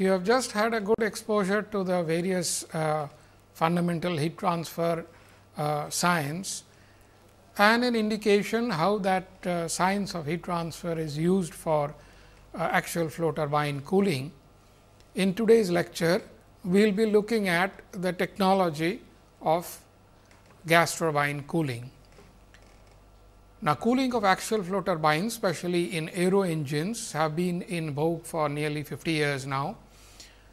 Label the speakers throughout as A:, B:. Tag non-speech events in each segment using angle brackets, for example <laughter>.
A: You have just had a good exposure to the various uh, fundamental heat transfer uh, science and an indication how that uh, science of heat transfer is used for uh, axial flow turbine cooling. In today's lecture, we will be looking at the technology of gas turbine cooling. Now, cooling of axial flow turbines, especially in aero engines, have been in vogue for nearly 50 years now.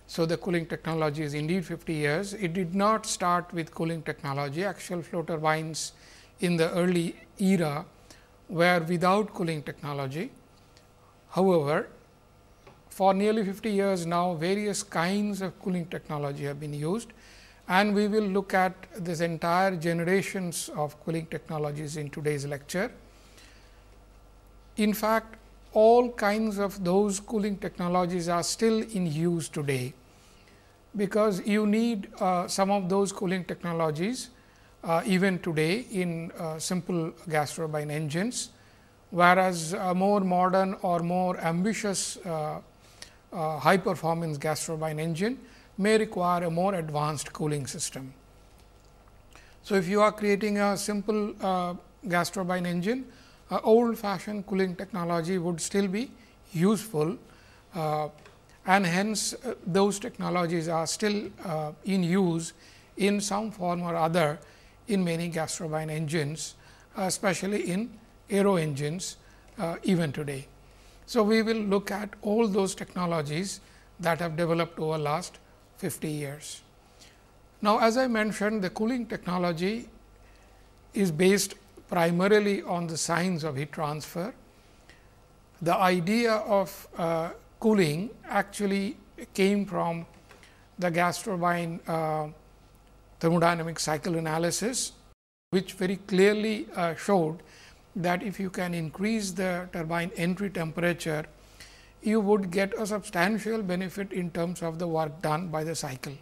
A: So, the cooling technology is indeed 50 years. It did not start with cooling technology. Axial flow turbines in the early era were without cooling technology. However, for nearly 50 years now, various kinds of cooling technology have been used and we will look at this entire generations of cooling technologies in today's lecture. In fact, all kinds of those cooling technologies are still in use today, because you need uh, some of those cooling technologies uh, even today in uh, simple gas turbine engines, whereas a more modern or more ambitious uh, uh, high performance gas turbine engine may require a more advanced cooling system. So, if you are creating a simple uh, gas turbine engine, uh, old fashioned cooling technology would still be useful uh, and hence uh, those technologies are still uh, in use in some form or other in many gas turbine engines, especially in aero engines uh, even today. So, we will look at all those technologies that have developed over last 50 years. Now, as I mentioned the cooling technology is based primarily on the signs of heat transfer. The idea of uh, cooling actually came from the gas turbine uh, thermodynamic cycle analysis, which very clearly uh, showed that if you can increase the turbine entry temperature, you would get a substantial benefit in terms of the work done by the cycle,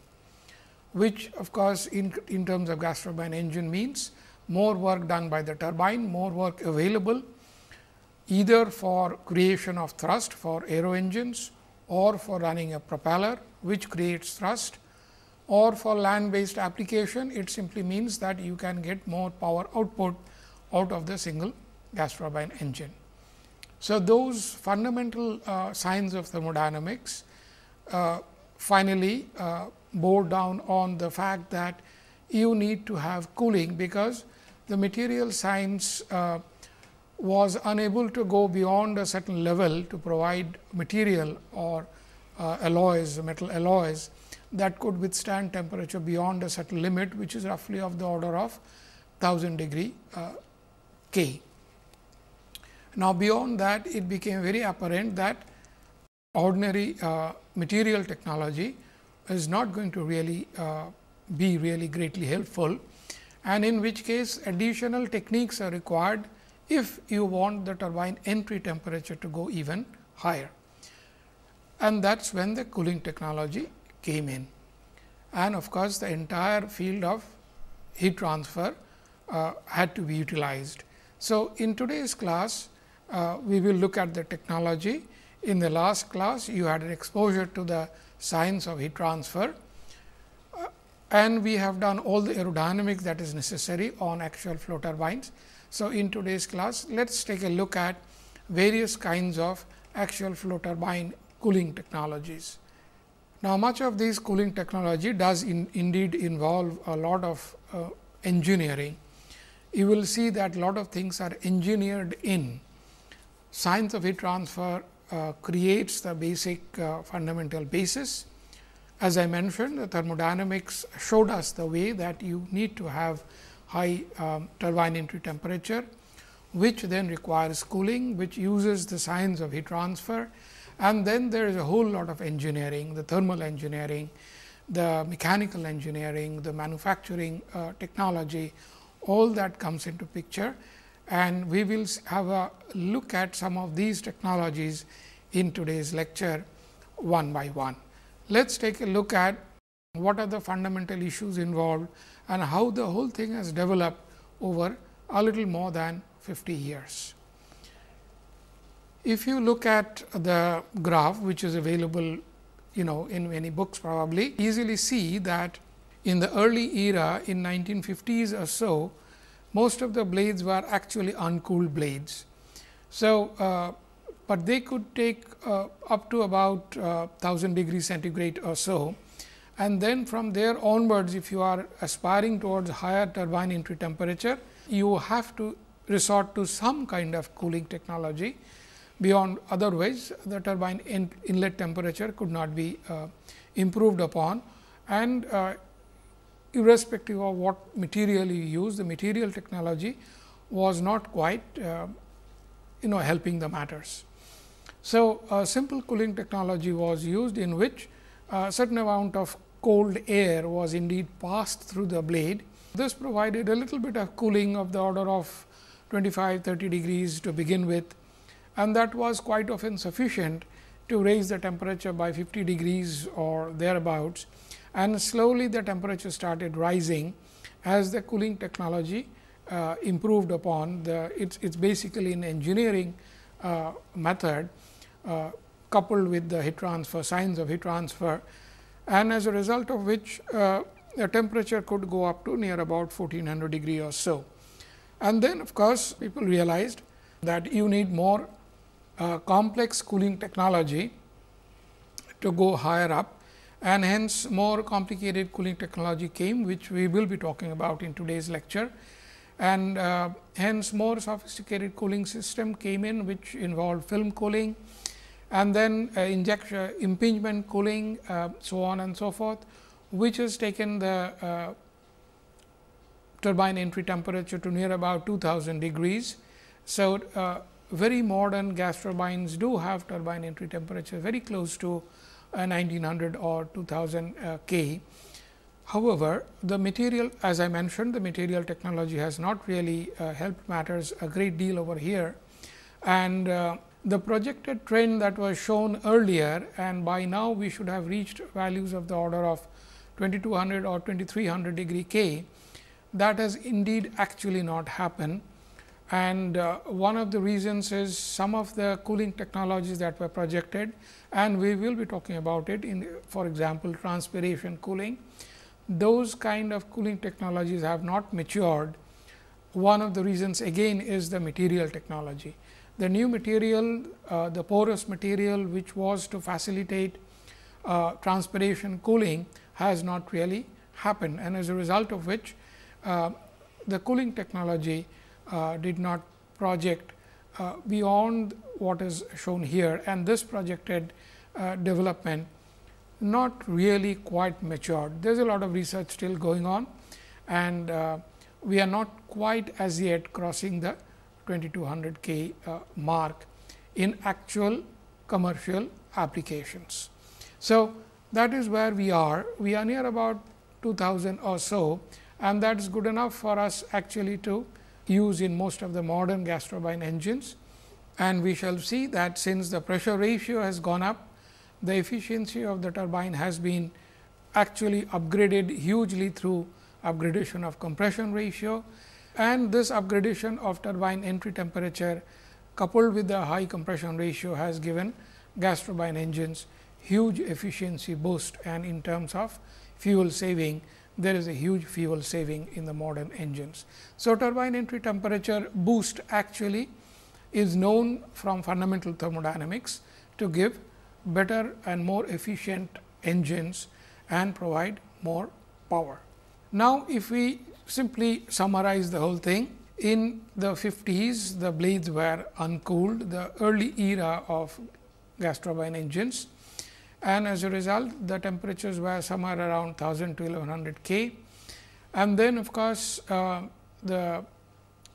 A: which of course, in, in terms of gas turbine engine means more work done by the turbine, more work available either for creation of thrust for aero engines or for running a propeller which creates thrust or for land based application it simply means that you can get more power output out of the single gas turbine engine. So, those fundamental uh, science of thermodynamics uh, finally uh, bore down on the fact that you need to have cooling, because the material science uh, was unable to go beyond a certain level to provide material or uh, alloys, metal alloys that could withstand temperature beyond a certain limit, which is roughly of the order of 1000 degree uh, K. Now, beyond that it became very apparent that ordinary uh, material technology is not going to really uh, be really greatly helpful and in which case additional techniques are required if you want the turbine entry temperature to go even higher. And that is when the cooling technology came in. And of course, the entire field of heat transfer uh, had to be utilized. So, in today's class, uh, we will look at the technology. In the last class, you had an exposure to the science of heat transfer and we have done all the aerodynamics that is necessary on axial flow turbines. So, in today's class, let us take a look at various kinds of axial flow turbine cooling technologies. Now, much of this cooling technology does in, indeed involve a lot of uh, engineering. You will see that a lot of things are engineered in science of heat transfer uh, creates the basic uh, fundamental basis. As I mentioned, the thermodynamics showed us the way that you need to have high um, turbine entry temperature, which then requires cooling, which uses the science of heat transfer And then there is a whole lot of engineering, the thermal engineering, the mechanical engineering, the manufacturing uh, technology, all that comes into picture. And we will have a look at some of these technologies in today's lecture one by one. Let us take a look at what are the fundamental issues involved and how the whole thing has developed over a little more than 50 years. If you look at the graph which is available you know in many books probably easily see that in the early era in 1950s or so most of the blades were actually uncooled blades. So, uh, but they could take uh, up to about uh, 1000 degrees centigrade or so. And then from there onwards if you are aspiring towards higher turbine entry temperature you have to resort to some kind of cooling technology. Beyond otherwise the turbine in inlet temperature could not be uh, improved upon. And uh, irrespective of what material you use the material technology was not quite uh, you know helping the matters. So, a simple cooling technology was used in which a certain amount of cold air was indeed passed through the blade. This provided a little bit of cooling of the order of 25 30 degrees to begin with and that was quite often sufficient to raise the temperature by 50 degrees or thereabouts and slowly the temperature started rising as the cooling technology uh, improved upon the it's it's basically an engineering uh, method uh, coupled with the heat transfer signs of heat transfer and as a result of which uh, the temperature could go up to near about 1400 degree or so. And then of course, people realized that you need more uh, complex cooling technology to go higher up and hence more complicated cooling technology came which we will be talking about in today's lecture and uh, hence more sophisticated cooling system came in which involved film cooling and then uh, injection impingement cooling uh, so on and so forth which has taken the uh, turbine entry temperature to near about 2000 degrees. So, uh, very modern gas turbines do have turbine entry temperature very close to 1900 or 2000 uh, K. However, the material as I mentioned the material technology has not really uh, helped matters a great deal over here and uh, the projected trend that was shown earlier and by now we should have reached values of the order of 2200 or 2300 degree K that has indeed actually not happened and uh, one of the reasons is some of the cooling technologies that were projected and we will be talking about it in for example, transpiration cooling. Those kind of cooling technologies have not matured. One of the reasons again is the material technology. The new material, uh, the porous material which was to facilitate uh, transpiration cooling has not really happened. And as a result of which uh, the cooling technology uh, did not project uh, beyond what is shown here. And this projected uh, development not really quite matured. There is a lot of research still going on. And we are not quite as yet crossing the 2200 K uh, mark in actual commercial applications. So, that is where we are. We are near about 2000 or so and that is good enough for us actually to use in most of the modern gas turbine engines. And we shall see that since the pressure ratio has gone up, the efficiency of the turbine has been actually upgraded hugely through upgradation of compression ratio and this upgradation of turbine entry temperature coupled with the high compression ratio has given gas turbine engines huge efficiency boost and in terms of fuel saving there is a huge fuel saving in the modern engines. So, turbine entry temperature boost actually is known from fundamental thermodynamics to give better and more efficient engines and provide more power. Now, if we simply summarize the whole thing, in the 50s the blades were uncooled, the early era of gas turbine engines. And as a result the temperatures were somewhere around 1000 to 1100 K. And then of course, uh, the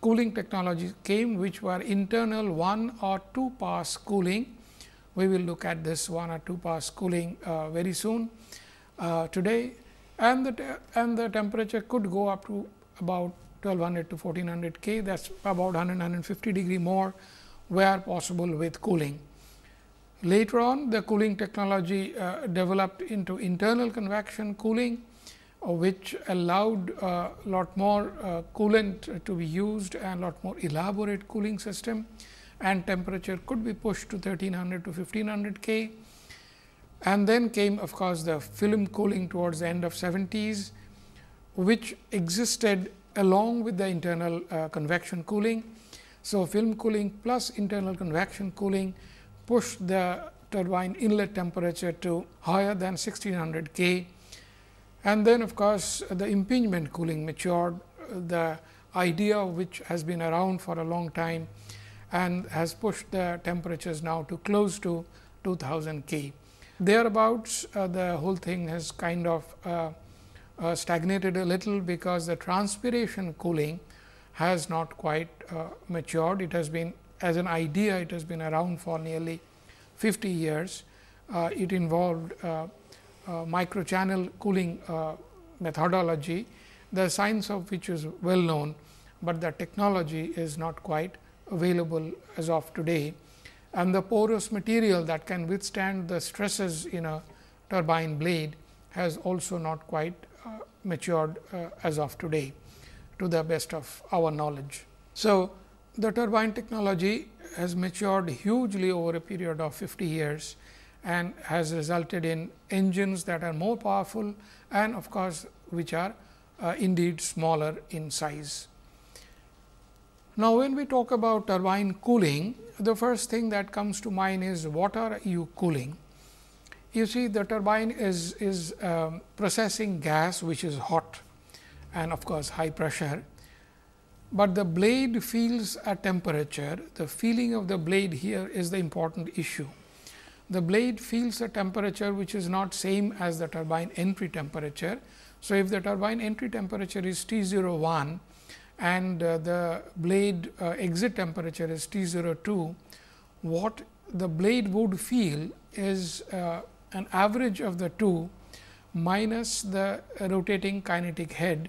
A: cooling technologies came which were internal one or two pass cooling. We will look at this 1 or 2 pass cooling uh, very soon. Uh, today and the, and the temperature could go up to about 1200 to 1400 K that is about 100 150 degree more where possible with cooling. Later on the cooling technology uh, developed into internal convection cooling uh, which allowed a uh, lot more uh, coolant to be used and lot more elaborate cooling system and temperature could be pushed to 1300 to 1500 K. And then came of course, the film cooling towards the end of 70s, which existed along with the internal uh, convection cooling. So, film cooling plus internal convection cooling pushed the turbine inlet temperature to higher than 1600 K. And then of course, the impingement cooling matured, the idea which has been around for a long time and has pushed the temperatures now to close to 2000 K. Thereabouts uh, the whole thing has kind of uh, uh, stagnated a little because the transpiration cooling has not quite uh, matured. It has been as an idea it has been around for nearly 50 years. Uh, it involved uh, microchannel cooling methodology, the science of which is well known, but the technology is not quite available as of today and the porous material that can withstand the stresses in a turbine blade has also not quite uh, matured uh, as of today to the best of our knowledge. So, the turbine technology has matured hugely over a period of 50 years and has resulted in engines that are more powerful and of course, which are uh, indeed smaller in size. Now, when we talk about turbine cooling, the first thing that comes to mind is what are you cooling? You see the turbine is, is um, processing gas which is hot and of course, high pressure, but the blade feels a temperature. The feeling of the blade here is the important issue. The blade feels a temperature which is not same as the turbine entry temperature. So, if the turbine entry temperature is T 01 and uh, the blade uh, exit temperature is T 02, what the blade would feel is uh, an average of the two minus the rotating kinetic head,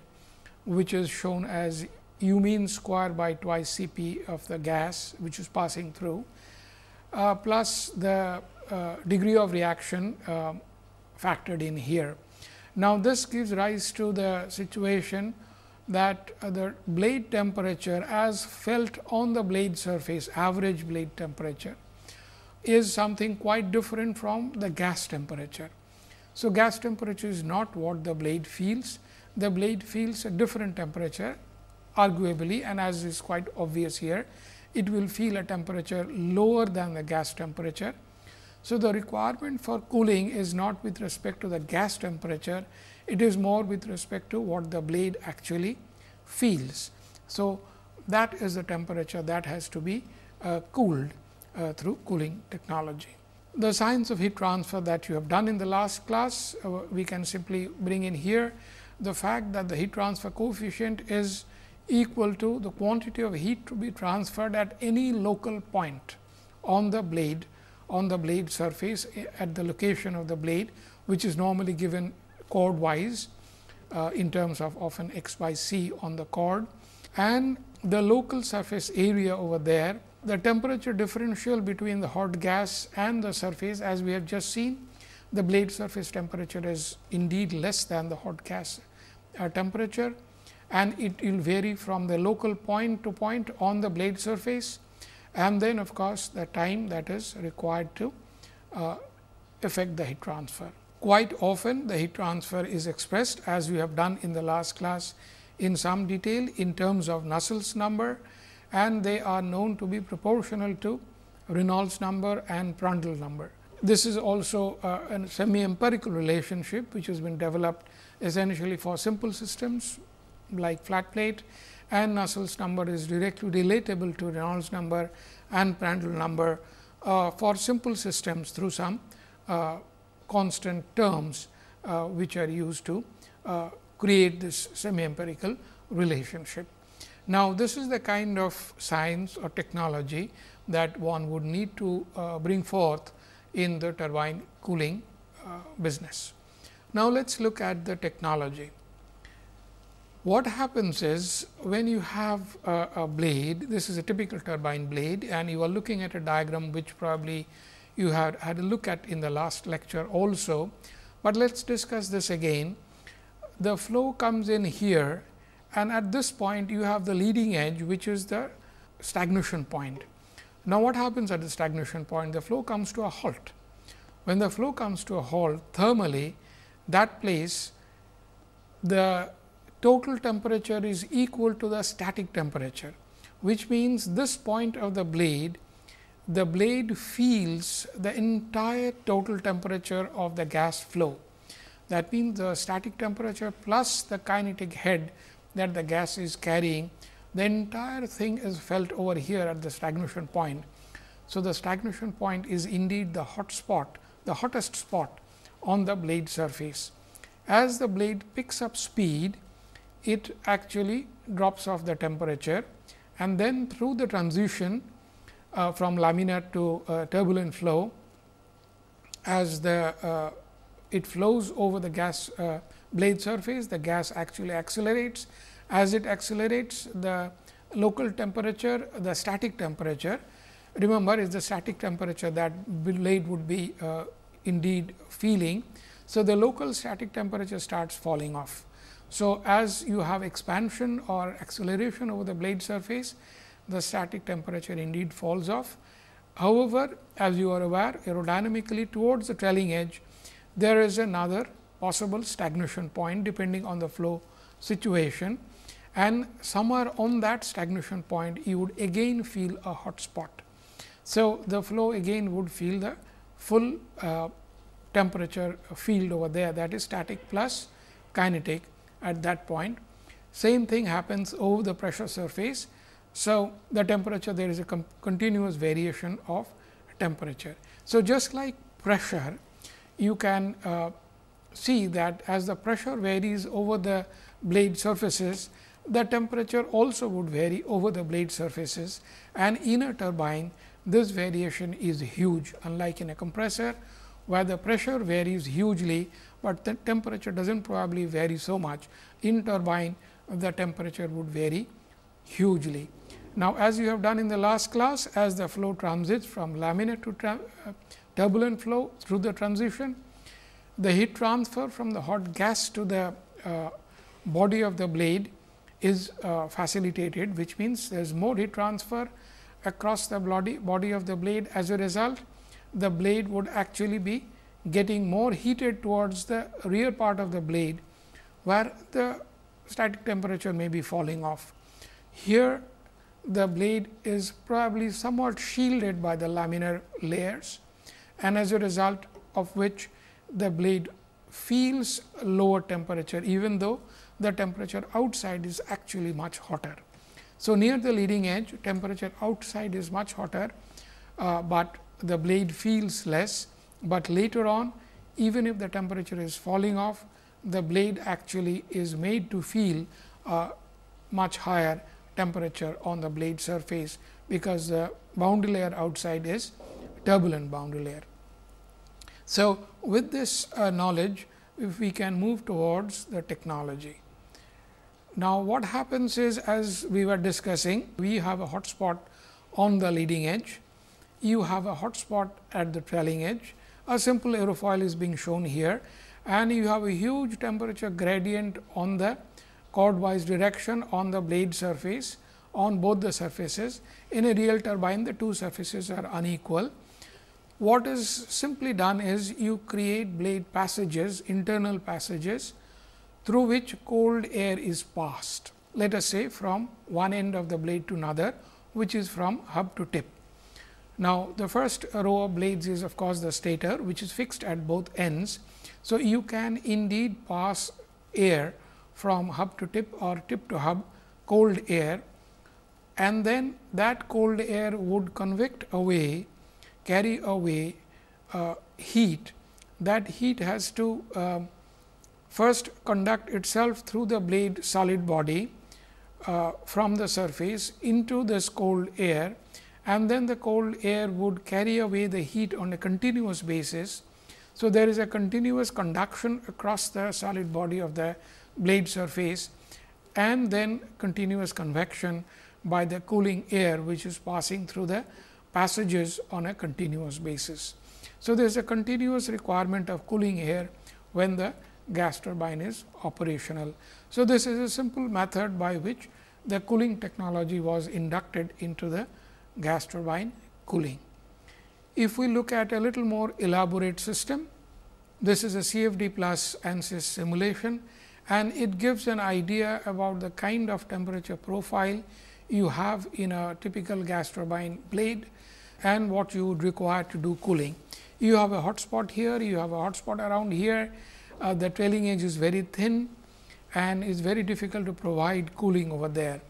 A: which is shown as u mean square by twice C p of the gas, which is passing through, uh, plus the uh, degree of reaction uh, factored in here. Now, this gives rise to the situation that the blade temperature as felt on the blade surface average blade temperature is something quite different from the gas temperature. So, gas temperature is not what the blade feels, the blade feels a different temperature arguably and as is quite obvious here, it will feel a temperature lower than the gas temperature. So, the requirement for cooling is not with respect to the gas temperature, it is more with respect to what the blade actually feels. So, that is the temperature that has to be uh, cooled uh, through cooling technology. The science of heat transfer that you have done in the last class, uh, we can simply bring in here the fact that the heat transfer coefficient is equal to the quantity of heat to be transferred at any local point on the blade on the blade surface eh, at the location of the blade, which is normally given chord wise uh, in terms of often x on the chord and the local surface area over there. The temperature differential between the hot gas and the surface as we have just seen, the blade surface temperature is indeed less than the hot gas uh, temperature and it will vary from the local point to point on the blade surface and then of course, the time that is required to uh, effect the heat transfer. Quite often the heat transfer is expressed as we have done in the last class in some detail in terms of Nusselt's number and they are known to be proportional to Reynolds number and Prandtl number. This is also uh, a semi empirical relationship which has been developed essentially for simple systems like flat plate and Nusselt's number is directly relatable to Reynolds number and Prandtl number uh, for simple systems through some uh, constant terms uh, which are used to uh, create this semi empirical relationship. Now, this is the kind of science or technology that one would need to uh, bring forth in the turbine cooling uh, business. Now, let us look at the technology. What happens is when you have a, a, blade, this is a typical turbine blade and you are looking at a diagram which probably you had had a look at in the last lecture also, but let us discuss this again. The flow comes in here and at this point you have the leading edge which is the stagnation point. Now, what happens at the stagnation point? The flow comes to a halt. When the flow comes to a halt thermally that place the total temperature is equal to the static temperature, which means this point of the blade the blade feels the entire total temperature of the gas flow. That means, the static temperature plus the kinetic head that the gas is carrying, the entire thing is felt over here at the stagnation point. So, the stagnation point is indeed the hot spot, the hottest spot on the blade surface. As the blade picks up speed, it actually drops off the temperature and then through the transition uh, from laminar to uh, turbulent flow as the uh, it flows over the gas uh, blade surface the gas actually accelerates as it accelerates the local temperature the static temperature remember is the static temperature that blade would be uh, indeed feeling. So, the local static temperature starts falling off. So, as you have expansion or acceleration over the blade surface the static temperature indeed falls off. However, as you are aware aerodynamically towards the trailing edge, there is another possible stagnation point depending on the flow situation and somewhere on that stagnation point you would again feel a hot spot. So, the flow again would feel the full uh, temperature field over there that is static plus kinetic at that point. Same thing happens over the pressure surface so, the temperature there is a continuous variation of temperature. So, just like pressure you can uh, see that as the pressure varies over the blade surfaces the temperature also would vary over the blade surfaces and in a turbine this variation is huge unlike in a compressor where the pressure varies hugely, but the temperature does not probably vary so much in turbine the temperature would vary hugely. Now, as you have done in the last class, as the flow transits from laminar to uh, turbulent flow through the transition, the heat transfer from the hot gas to the uh, body of the blade is uh, facilitated, which means there is more heat transfer across the body, body of the blade. As a result, the blade would actually be getting more heated towards the rear part of the blade, where the static temperature may be falling off. Here the blade is probably somewhat shielded by the laminar layers and as a result of which the blade feels lower temperature even though the temperature outside is actually much hotter. So, near the leading edge temperature outside is much hotter, uh, but the blade feels less, but later on even if the temperature is falling off the blade actually is made to feel uh, much higher temperature on the blade surface, because the boundary layer outside is turbulent boundary layer. So, with this uh, knowledge if we can move towards the technology. Now, what happens is as we were discussing we have a hot spot on the leading edge, you have a hot spot at the trailing edge, a simple aerofoil is being shown here and you have a huge temperature gradient on the chordwise direction on the blade surface on both the surfaces. In a real turbine, the two surfaces are unequal. What is simply done is you create blade passages, internal passages through which cold air is passed. Let us say from one end of the blade to another, which is from hub to tip. Now, the first row of blades is of course, the stator, which is fixed at both ends. So, you can indeed pass air from hub to tip or tip to hub cold air and then that cold air would convect away carry away uh, heat. That heat has to uh, first conduct itself through the blade solid body uh, from the surface into this cold air and then the cold air would carry away the heat on a continuous basis. So, there is a continuous conduction across the solid body of the blade surface and then continuous convection by the cooling air which is passing through the passages on a continuous basis. So, there is a continuous requirement of cooling air when the gas turbine is operational. So, this is a simple method by which the cooling technology was inducted into the gas turbine cooling. If we look at a little more elaborate system, this is a CFD plus ANSYS simulation and it gives an idea about the kind of temperature profile you have in a typical gas turbine blade and what you would require to do cooling. You have a hot spot here, you have a hot spot around here, uh, the trailing edge is very thin and is very difficult to provide cooling over there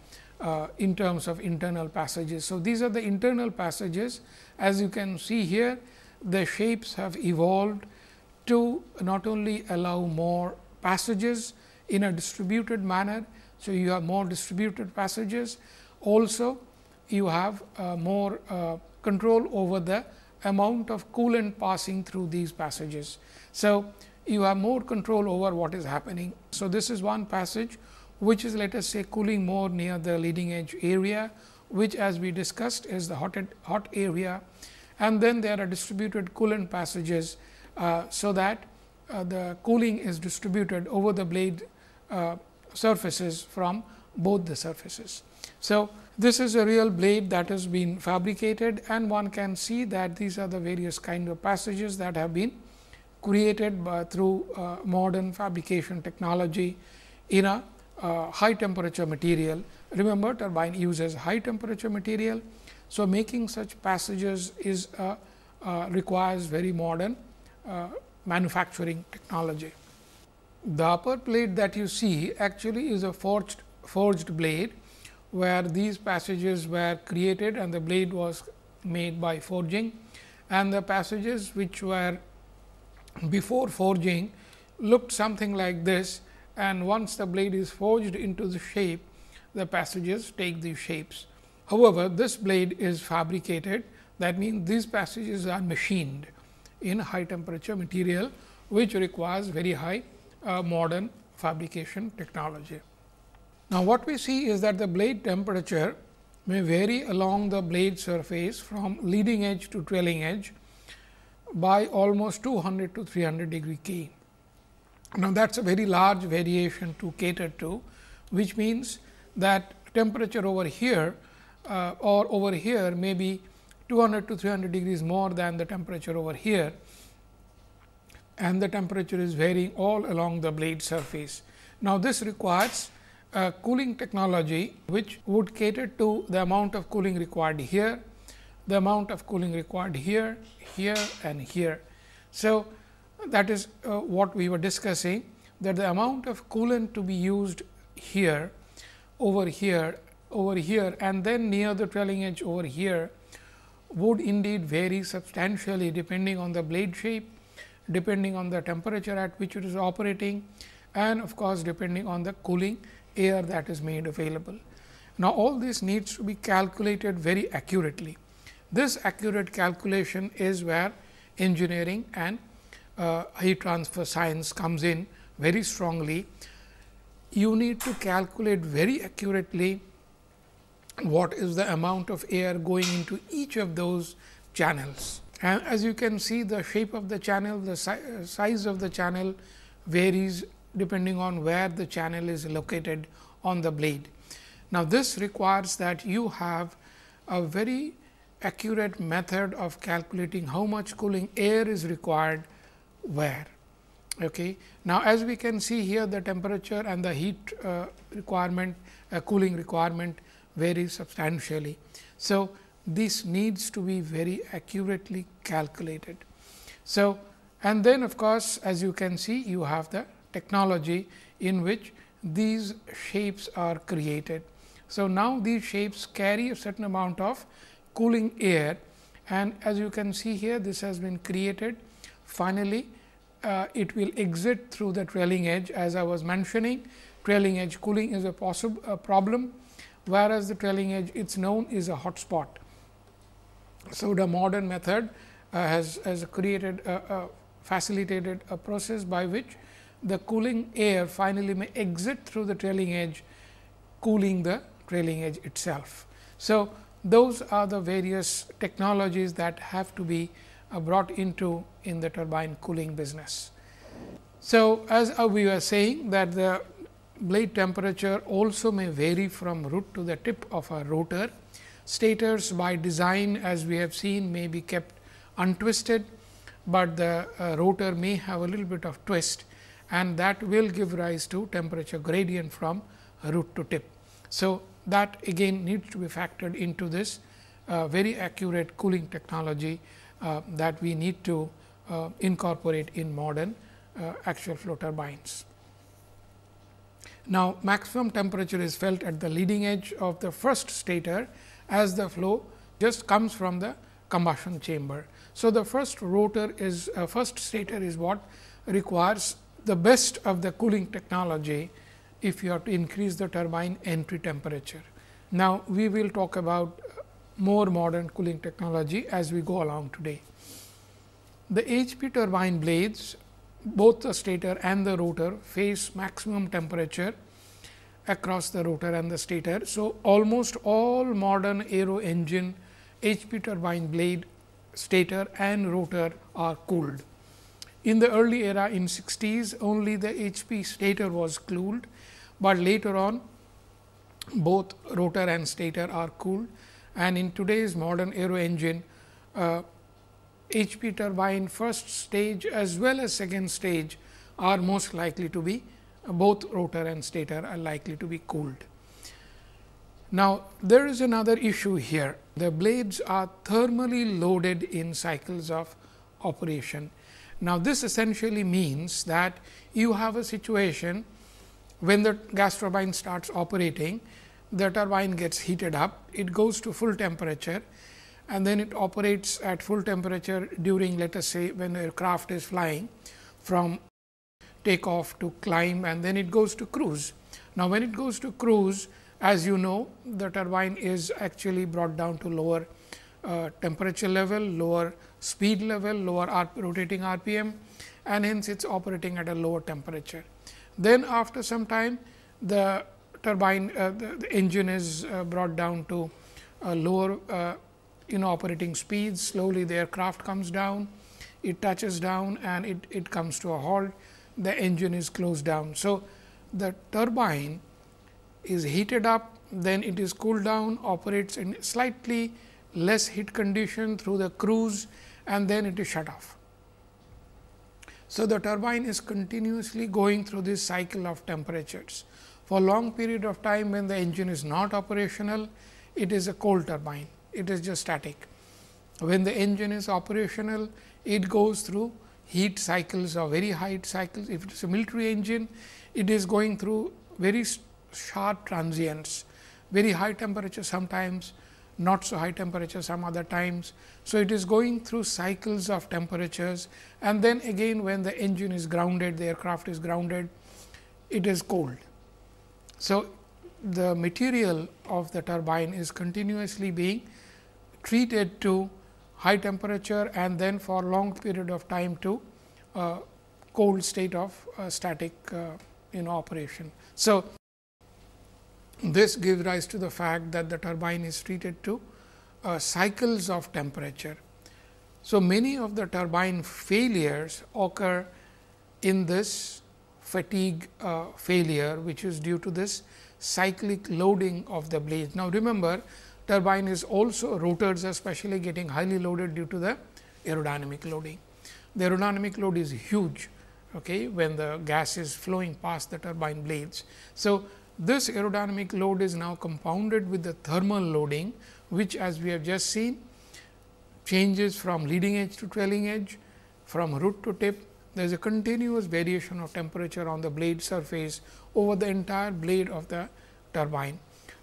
A: uh, in terms of internal passages. So, these are the internal passages as you can see here the shapes have evolved to not only allow more passages in a distributed manner. So, you have more distributed passages also you have uh, more uh, control over the amount of coolant passing through these passages. So, you have more control over what is happening. So, this is one passage which is let us say cooling more near the leading edge area, which as we discussed is the hot, hot area and then there are distributed coolant passages. Uh, so, that uh, the cooling is distributed over the blade uh, surfaces from both the surfaces. So, this is a real blade that has been fabricated and one can see that these are the various kind of passages that have been created by, through uh, modern fabrication technology in a uh, high temperature material. Remember turbine uses high temperature material. So, making such passages is uh, requires very modern uh, manufacturing technology. The upper plate that you see actually is a forged forged blade where these passages were created and the blade was made by forging. And the passages which were before forging looked something like this. And once the blade is forged into the shape the passages take these shapes. However, this blade is fabricated. That means these passages are machined in high temperature material which requires very high uh, modern fabrication technology. Now, what we see is that the blade temperature may vary along the blade surface from leading edge to trailing edge by almost 200 to 300 degree K. Now, that is a very large variation to cater to, which means that temperature over here uh, or over here may be 200 to 300 degrees more than the temperature over here and the temperature is varying all along the blade surface. Now, this requires a cooling technology which would cater to the amount of cooling required here, the amount of cooling required here, here and here. So, that is uh, what we were discussing that the amount of coolant to be used here, over here, over here and then near the trailing edge over here would indeed vary substantially depending on the blade shape, depending on the temperature at which it is operating and of course, depending on the cooling air that is made available. Now, all this needs to be calculated very accurately. This accurate calculation is where engineering and uh, heat transfer science comes in very strongly. You need to calculate very accurately what is the amount of air going into each of those channels. And as you can see the shape of the channel, the si size of the channel varies depending on where the channel is located on the blade. Now, this requires that you have a very accurate method of calculating how much cooling air is required where. Okay. Now, as we can see here the temperature and the heat uh, requirement uh, cooling requirement varies substantially. So, this needs to be very accurately calculated. So, and then of course, as you can see you have the technology in which these shapes are created. So, now these shapes carry a certain amount of cooling air and as you can see here this has been created. Finally, uh, it will exit through the trailing edge as I was mentioning trailing edge cooling is a possible problem, whereas the trailing edge it is known is a hot spot. So, the modern method uh, has, has created a, a facilitated a process by which the cooling air finally may exit through the trailing edge cooling the trailing edge itself. So, those are the various technologies that have to be uh, brought into in the turbine cooling business. So, as uh, we were saying that the blade temperature also may vary from root to the tip of a rotor. Stators by design as we have seen may be kept untwisted, but the uh, rotor may have a little bit of twist and that will give rise to temperature gradient from root to tip. So, that again needs to be factored into this uh, very accurate cooling technology uh, that we need to uh, incorporate in modern uh, axial flow turbines. Now, maximum temperature is felt at the leading edge of the first stator as the flow just comes from the combustion chamber. So, the first rotor is uh, first stator is what requires the best of the cooling technology if you have to increase the turbine entry temperature. Now, we will talk about more modern cooling technology as we go along today. The HP turbine blades both the stator and the rotor face maximum temperature across the rotor and the stator. So, almost all modern aero engine HP turbine blade stator and rotor are cooled. In the early era in 60s only the HP stator was cooled, but later on both rotor and stator are cooled and in today's modern aero engine uh, HP turbine first stage as well as second stage are most likely to be both rotor and stator are likely to be cooled. Now, there is another issue here. The blades are thermally loaded in cycles of operation. Now, this essentially means that you have a situation when the gas turbine starts operating, the turbine gets heated up, it goes to full temperature and then it operates at full temperature during let us say when the aircraft is flying from takeoff to climb and then it goes to cruise. Now, when it goes to cruise as you know the turbine is actually brought down to lower uh, temperature level, lower speed level, lower rotating RPM and hence it is operating at a lower temperature. Then after some time the turbine uh, the, the, engine is uh, brought down to lower uh, you know operating speeds slowly the aircraft comes down it touches down and it, it comes to a halt the engine is closed down. So, the turbine is heated up then it is cooled down operates in slightly less heat condition through the cruise and then it is shut off. So, the turbine is continuously going through this cycle of temperatures. For long period of time when the engine is not operational, it is a cold turbine it is just static. When the engine is operational, it goes through heat cycles or very high cycles. If it is a military engine, it is going through very sharp transients, very high temperature sometimes, not so high temperature some other times. So, it is going through cycles of temperatures and then again when the engine is grounded, the aircraft is grounded, it is cold. So, the material of the turbine is continuously being treated to high temperature and then for long period of time to uh, cold state of uh, static uh, you operation. So, this gives rise to the fact that the turbine is treated to uh, cycles of temperature. So, many of the turbine failures occur in this fatigue uh, failure, which is due to this cyclic loading of the blades. Now, remember turbine is also rotors especially getting highly loaded due to the aerodynamic loading. The aerodynamic load is huge okay, when the gas is flowing past the turbine blades. So, this aerodynamic load is now compounded with the thermal loading, which as we have just seen changes from leading edge to trailing edge, from root to tip. There is a continuous variation of temperature on the blade surface over the entire blade of the turbine.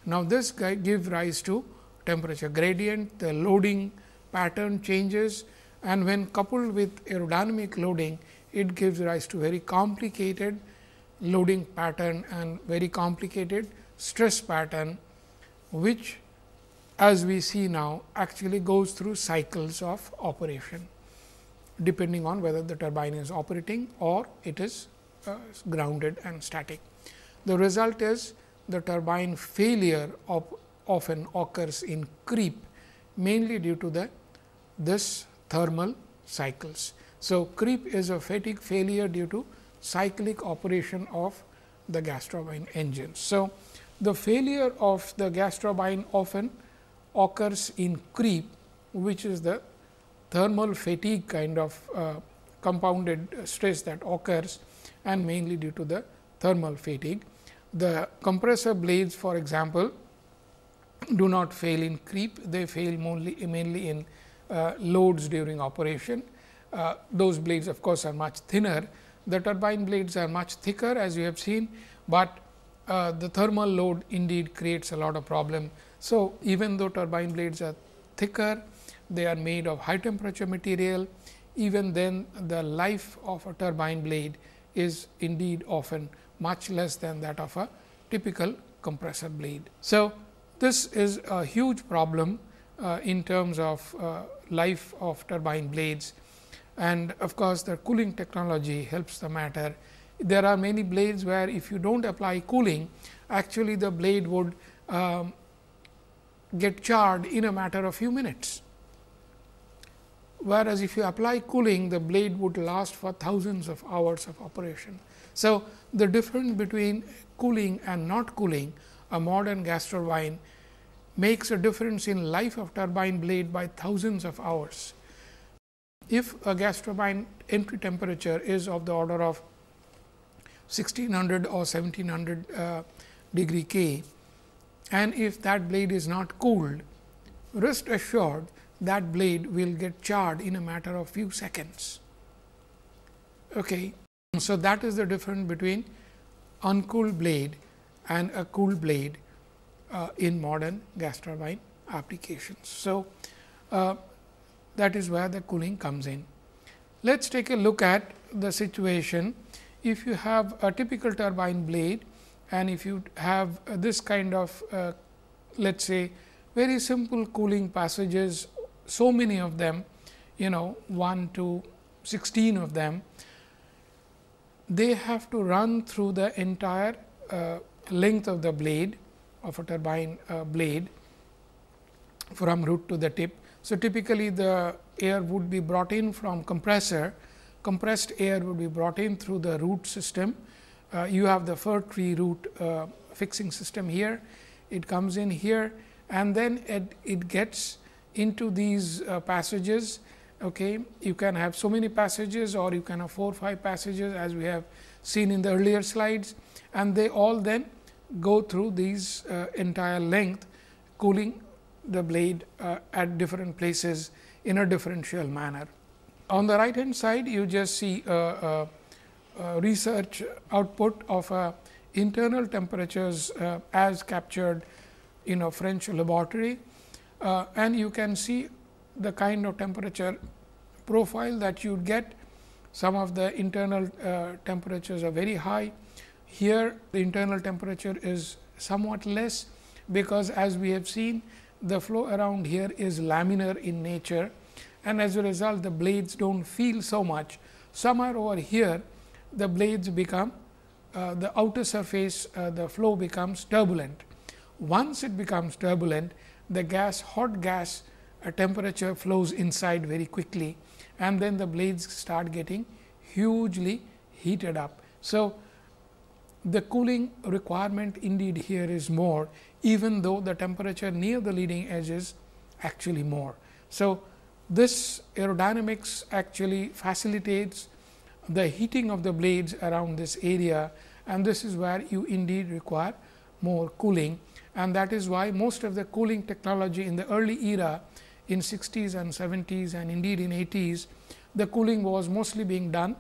A: Now, this gives rise to temperature gradient, the loading pattern changes and when coupled with aerodynamic loading, it gives rise to very complicated loading pattern and very complicated stress pattern, which as we see now actually goes through cycles of operation depending on whether the turbine is operating or it is uh, grounded and static. The result is the turbine failure of often occurs in creep mainly due to the this thermal cycles. So, creep is a fatigue failure due to cyclic operation of the gas turbine engines. So, the failure of the gas turbine often occurs in creep, which is the thermal fatigue kind of uh, compounded stress that occurs and mainly due to the thermal fatigue. The compressor blades for example, do not fail in creep, they fail mainly, mainly in uh, loads during operation. Uh, those blades of course, are much thinner. The turbine blades are much thicker as you have seen, but uh, the thermal load indeed creates a lot of problem. So, even though turbine blades are thicker, they are made of high temperature material, even then the life of a turbine blade is indeed often much less than that of a typical compressor blade. So, this is a huge problem uh, in terms of uh, life of turbine blades and of course, the cooling technology helps the matter. There are many blades where if you do not apply cooling actually the blade would um, get charred in a matter of few minutes. Whereas, if you apply cooling the blade would last for thousands of hours of operation. So, the difference between cooling and not cooling a modern gas turbine makes a difference in life of turbine blade by thousands of hours. If a gas turbine entry temperature is of the order of 1600 or 1700 uh, degree K and if that blade is not cooled, rest assured that blade will get charred in a matter of few seconds. Okay. So, that is the difference between uncooled blade and a cooled blade uh, in modern gas turbine applications. So, uh, that is where the cooling comes in. Let us take a look at the situation if you have a typical turbine blade and if you have this kind of uh, let us say very simple cooling passages so many of them you know 1 to 16 of them they have to run through the entire uh, length of the blade of a turbine uh, blade from root to the tip. So, typically the air would be brought in from compressor, compressed air would be brought in through the root system. Uh, you have the fir tree root uh, fixing system here, it comes in here and then it, it gets into these uh, passages. Okay. You can have so many passages or you can have 4 or 5 passages as we have seen in the earlier slides and they all then go through these uh, entire length cooling the blade uh, at different places in a differential manner. On the right hand side you just see a, a, a research output of uh, internal temperatures uh, as captured in a French laboratory uh, and you can see the kind of temperature profile that you get. Some of the internal uh, temperatures are very high. Here the internal temperature is somewhat less, because as we have seen the flow around here is laminar in nature and as a result the blades do not feel so much. Somewhere over here the blades become uh, the outer surface uh, the flow becomes turbulent. Once it becomes turbulent the gas hot gas temperature flows inside very quickly and then the blades start getting hugely heated up. So, the cooling requirement indeed here is more even though the temperature near the leading edge is actually more. So, this aerodynamics actually facilitates the heating of the blades around this area and this is where you indeed require more cooling and that is why most of the cooling technology in the early era in 60s and 70s and indeed in 80s, the cooling was mostly being done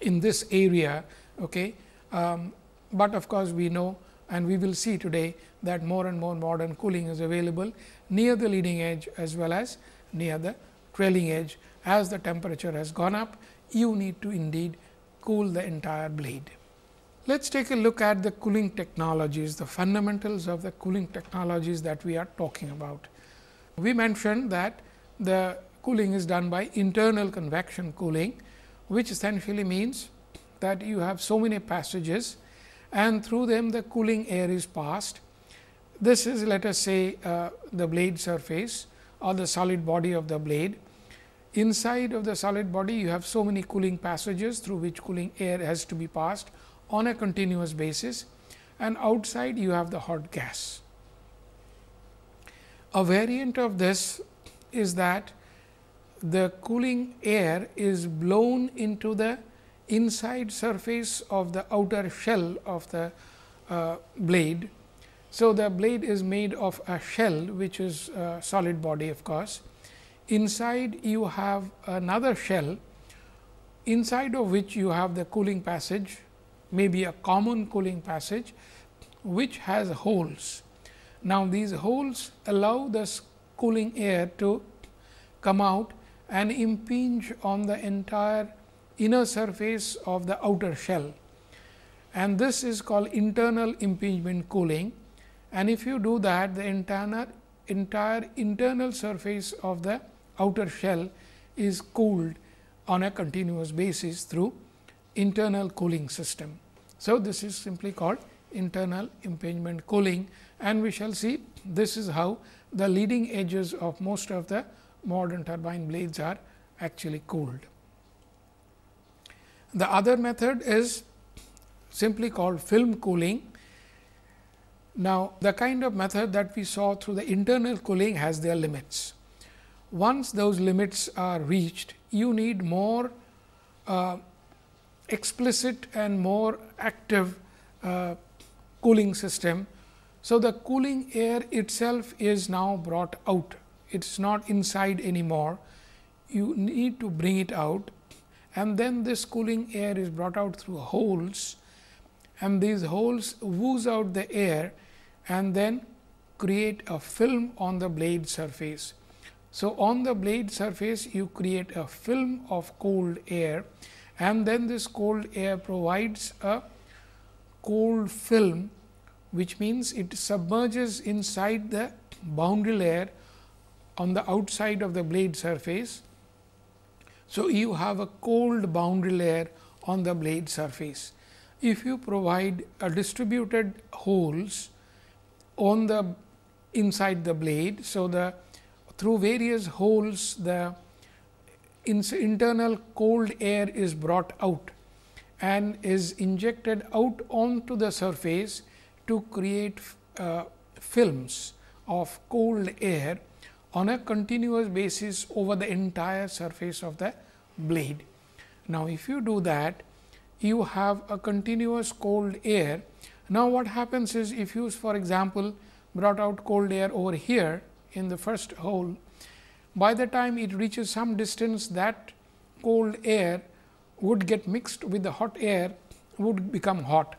A: in this area. Okay. Um, but of course, we know and we will see today that more and more modern cooling is available near the leading edge as well as near the trailing edge. As the temperature has gone up, you need to indeed cool the entire blade. Let us take a look at the cooling technologies, the fundamentals of the cooling technologies that we are talking about. We mentioned that the cooling is done by internal convection cooling, which essentially means that you have so many passages and through them the cooling air is passed. This is let us say uh, the blade surface or the solid body of the blade. Inside of the solid body you have so many cooling passages through which cooling air has to be passed on a continuous basis and outside you have the hot gas. A variant of this is that the cooling air is blown into the inside surface of the outer shell of the uh, blade. So, the blade is made of a shell which is a solid body of course. Inside you have another shell inside of which you have the cooling passage maybe a common cooling passage which has holes. Now, these holes allow the cooling air to come out and impinge on the entire inner surface of the outer shell. And this is called internal impingement cooling. And if you do that the entire entire internal surface of the outer shell is cooled on a continuous basis through internal cooling system. So, this is simply called internal impingement cooling and we shall see this is how the leading edges of most of the modern turbine blades are actually cooled. The other method is simply called film cooling. Now, the kind of method that we saw through the internal cooling has their limits. Once those limits are reached, you need more uh, explicit and more active uh, cooling system. So, the cooling air itself is now brought out, it is not inside anymore. You need to bring it out and then this cooling air is brought out through holes and these holes ooze out the air and then create a film on the blade surface. So, on the blade surface you create a film of cold air and then this cold air provides a cold film which means it submerges inside the boundary layer on the outside of the blade surface. So, you have a cold boundary layer on the blade surface. If you provide a distributed holes on the inside the blade. So, the through various holes the internal cold air is brought out and is injected out onto the surface to create uh, films of cold air on a continuous basis over the entire surface of the blade. Now, if you do that, you have a continuous cold air. Now, what happens is if you for example, brought out cold air over here in the first hole by the time it reaches some distance that cold air would get mixed with the hot air would become hot.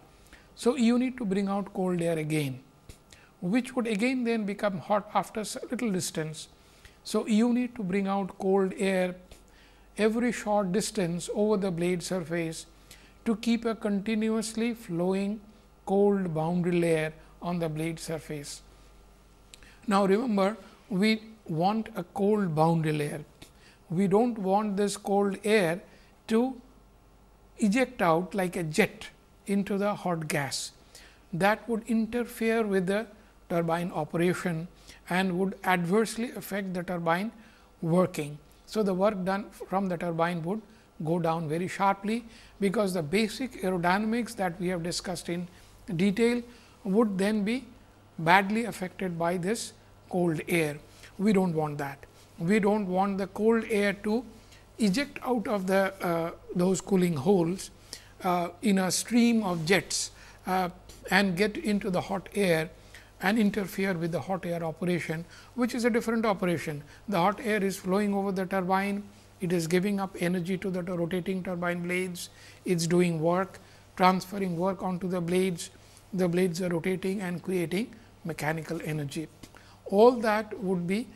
A: So, you need to bring out cold air again, which would again then become hot after a little distance. So, you need to bring out cold air every short distance over the blade surface to keep a continuously flowing cold boundary layer on the blade surface. Now, remember we want a cold boundary layer. We do not want this cold air to eject out like a jet into the hot gas. That would interfere with the turbine operation and would adversely affect the turbine working. So, the work done from the turbine would go down very sharply, because the basic aerodynamics that we have discussed in detail would then be badly affected by this cold air we do not want that. We do not want the cold air to eject out of the uh, those cooling holes uh, in a stream of jets uh, and get into the hot air and interfere with the hot air operation, which is a different operation. The hot air is flowing over the turbine, it is giving up energy to the rotating turbine blades, it is doing work, transferring work onto the blades, the blades are rotating and creating mechanical energy all that would be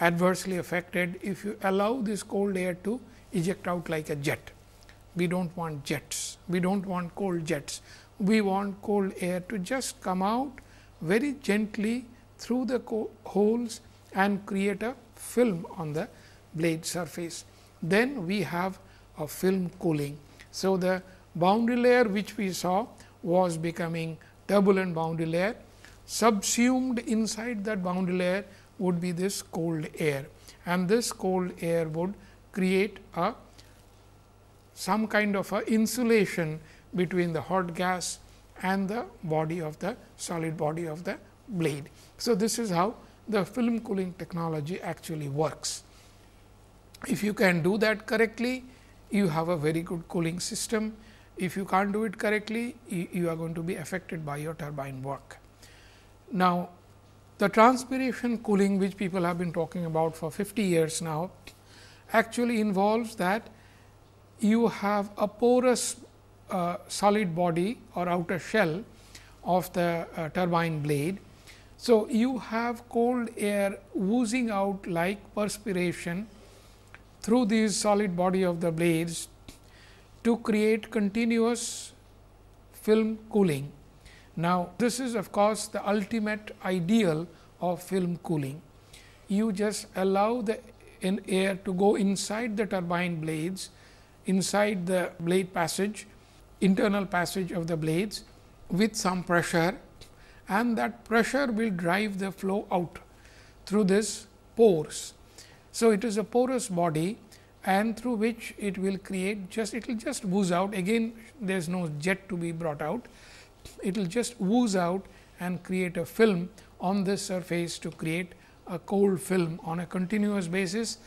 A: adversely affected if you allow this cold air to eject out like a jet. We do not want jets, we do not want cold jets, we want cold air to just come out very gently through the holes and create a film on the blade surface. Then we have a film cooling. So, the boundary layer which we saw was becoming turbulent boundary layer. Subsumed inside that boundary layer would be this cold air and this cold air would create a some kind of a insulation between the hot gas and the body of the solid body of the blade. So, this is how the film cooling technology actually works. If you can do that correctly, you have a very good cooling system. If you can't do it correctly, you, are going to be affected by your turbine work. Now, the transpiration cooling which people have been talking about for 50 years now actually involves that you have a porous uh, solid body or outer shell of the uh, turbine blade. So, you have cold air oozing out like perspiration through this solid body of the blades to create continuous film cooling. Now, this is of course, the ultimate ideal of film cooling. You just allow the air to go inside the turbine blades, inside the blade passage, internal passage of the blades with some pressure and that pressure will drive the flow out through this pores. So, it is a porous body and through which it will create just it will just ooze out again there is no jet to be brought out it will just ooze out and create a film on this surface to create a cold film on a continuous basis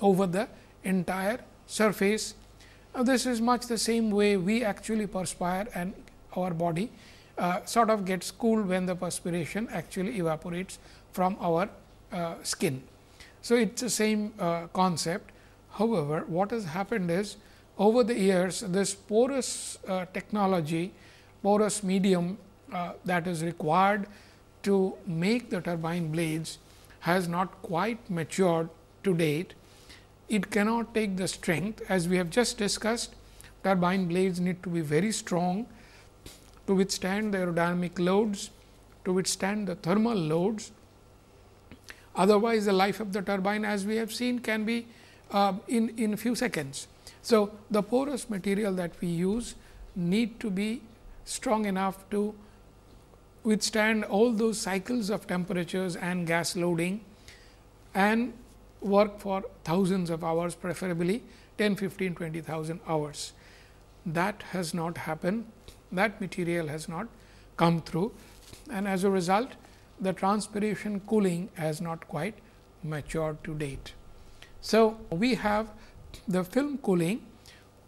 A: over the entire surface. Now, this is much the same way we actually perspire and our body uh, sort of gets cool when the perspiration actually evaporates from our uh, skin. So, it is the same uh, concept. However, what has happened is over the years this porous uh, technology, porous medium uh, that is required to make the turbine blades has not quite matured to date. It cannot take the strength as we have just discussed turbine blades need to be very strong to withstand the aerodynamic loads, to withstand the thermal loads. Otherwise, the life of the turbine as we have seen can be uh, in, in few seconds. So, the porous material that we use need to be strong enough to withstand all those cycles of temperatures and gas loading and work for thousands of hours preferably 10, 15, 20,000 hours. That has not happened that material has not come through and as a result the transpiration cooling has not quite matured to date. So, we have the film cooling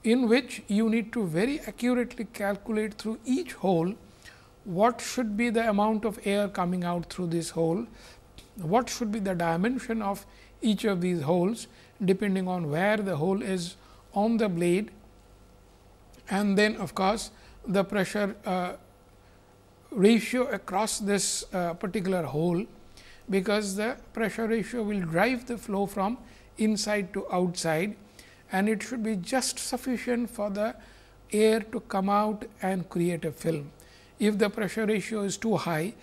A: in which you need to very accurately calculate through each hole what should be the amount of air coming out through this hole, what should be the dimension of each of these holes depending on where the hole is on the blade and then of course, the pressure uh, ratio across this uh, particular hole, because the pressure ratio will drive the flow from inside to outside and it should be just sufficient for the air to come out and create a film. If the pressure ratio is too high,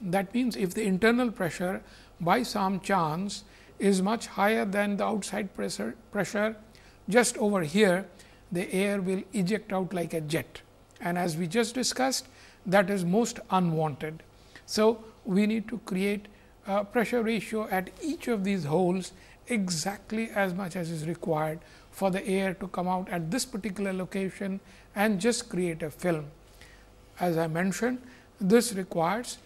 A: that means, if the internal pressure by some chance is much higher than the outside pressure, pressure just over here, the air will eject out like a jet and as we just discussed that is most unwanted. So, we need to create a pressure ratio at each of these holes exactly as much as is required for the air to come out at this particular location and just create a film. As I mentioned, this requires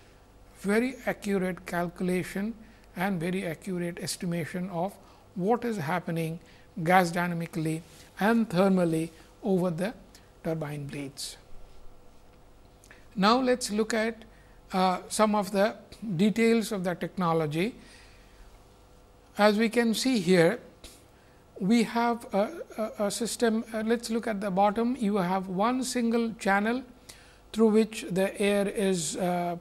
A: very accurate calculation and very accurate estimation of what is happening gas dynamically and thermally over the turbine blades. Now, let us look at uh, some of the details of the technology. As we can see here, we have a, a, a system, uh, let us look at the bottom, you have one single channel through which the air is uh,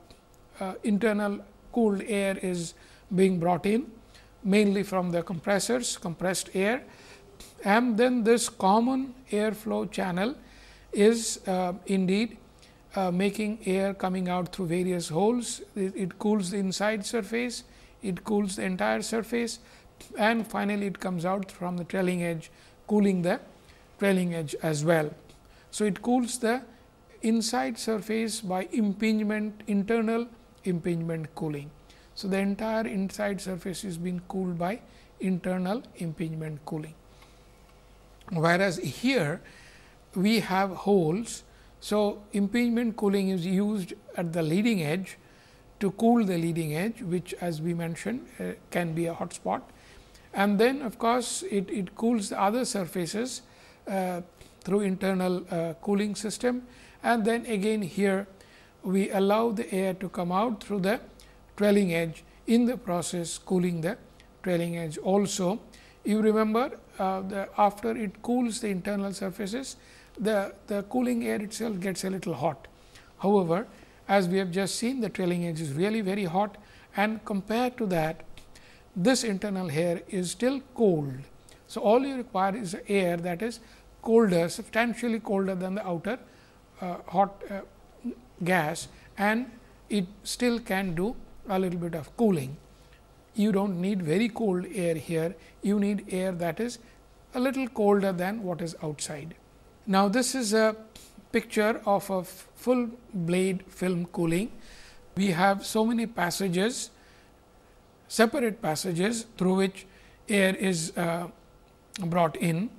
A: uh internal cooled air is being brought in mainly from the compressors compressed air and then this common airflow channel is uh, indeed uh, making air coming out through various holes. It, it, cools the inside surface, it cools the entire surface and finally, it comes out from the trailing edge cooling the trailing edge as well. So, it cools the inside surface by impingement internal impingement cooling. So, the entire inside surface is being cooled by internal impingement cooling. Whereas, here we have holes. So, impingement cooling is used at the leading edge to cool the leading edge which as we mentioned uh, can be a hot spot and then of course, it, it cools the other surfaces uh, through internal uh, cooling system and then again here we allow the air to come out through the trailing edge in the process cooling the trailing edge also. You remember uh, the after it cools the internal surfaces the, the cooling air itself gets a little hot. However, as we have just seen the trailing edge is really very hot and compared to that this internal air is still cold. So, all you require is air that is colder substantially colder than the outer uh, hot uh, gas and it still can do a little bit of cooling. You do not need very cold air here, you need air that is a little colder than what is outside. Now, this is a picture of a full blade film cooling. We have so many passages separate passages through which air is uh, brought in.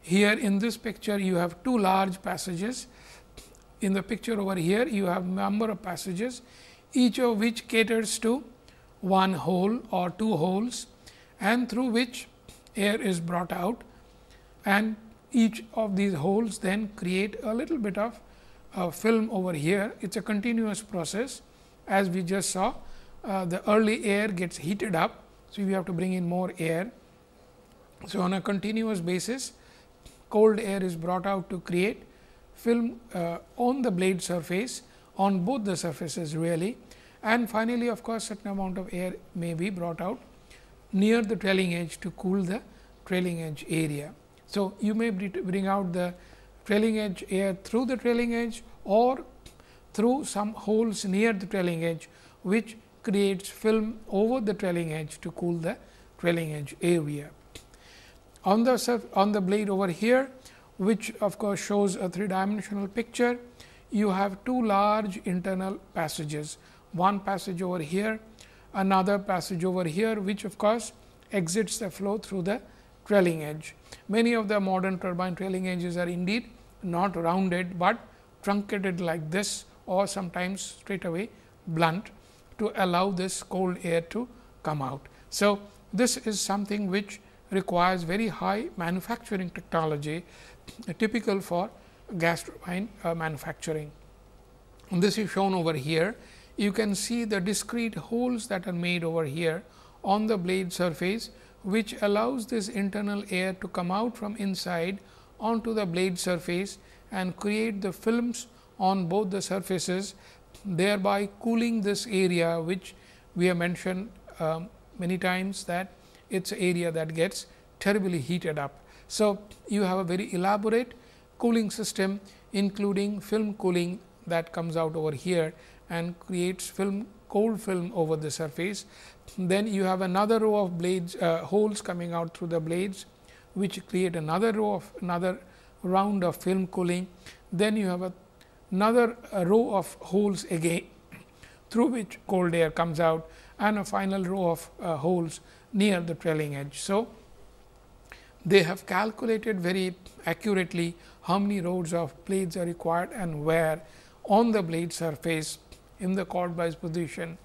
A: Here in this picture, you have two large passages. In the picture over here, you have number of passages, each of which caters to one hole or two holes and through which air is brought out and each of these holes then create a little bit of uh, film over here. It is a continuous process as we just saw uh, the early air gets heated up. So, we have to bring in more air. So, on a continuous basis cold air is brought out to create film uh, on the blade surface on both the surfaces really and finally, of course, certain amount of air may be brought out near the trailing edge to cool the trailing edge area. So, you may bring out the trailing edge air through the trailing edge or through some holes near the trailing edge, which creates film over the trailing edge to cool the trailing edge area. On the, on the blade over here, which of course shows a three dimensional picture, you have two large internal passages, one passage over here, another passage over here, which of course exits the flow through the trailing edge. Many of the modern turbine trailing edges are indeed not rounded, but truncated like this or sometimes straight away blunt to allow this cold air to come out. So, this is something which requires very high manufacturing technology typical for gas turbine uh, manufacturing. And this is shown over here. You can see the discrete holes that are made over here on the blade surface, which allows this internal air to come out from inside onto the blade surface and create the films on both the surfaces thereby cooling this area which we have mentioned um, many times that it is area that gets terribly heated up. So, you have a very elaborate cooling system including film cooling that comes out over here and creates film cold film over the surface. Then you have another row of blades uh, holes coming out through the blades which create another row of another round of film cooling. Then you have a another row of holes again <coughs> through which cold air comes out and a final row of uh, holes near the trailing edge. So, they have calculated very accurately how many rows of blades are required and where on the blade surface in the Colbuy's position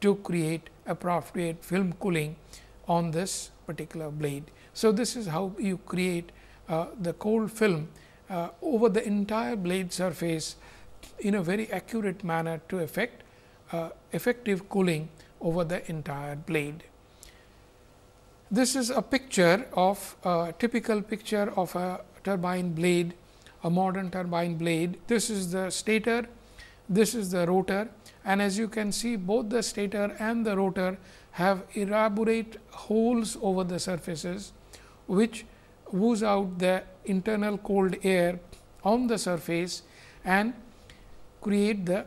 A: to create a appropriate film cooling on this particular blade. So, this is how you create uh, the cold film uh, over the entire blade surface in a very accurate manner to effect uh, effective cooling over the entire blade. This is a picture of a typical picture of a turbine blade, a modern turbine blade. This is the stator, this is the rotor and as you can see both the stator and the rotor have elaborate holes over the surfaces, which woos out the internal cold air on the surface and create the